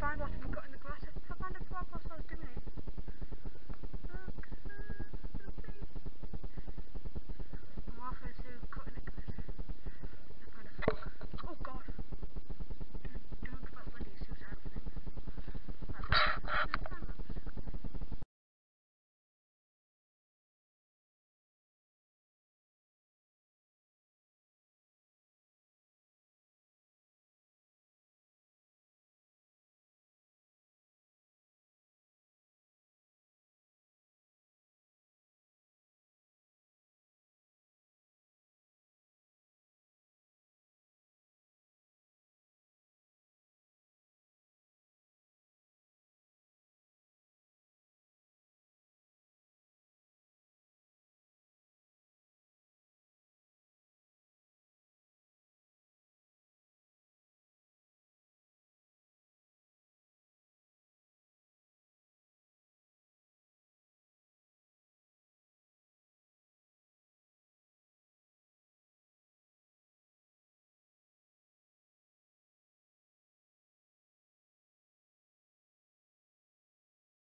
find what I've forgotten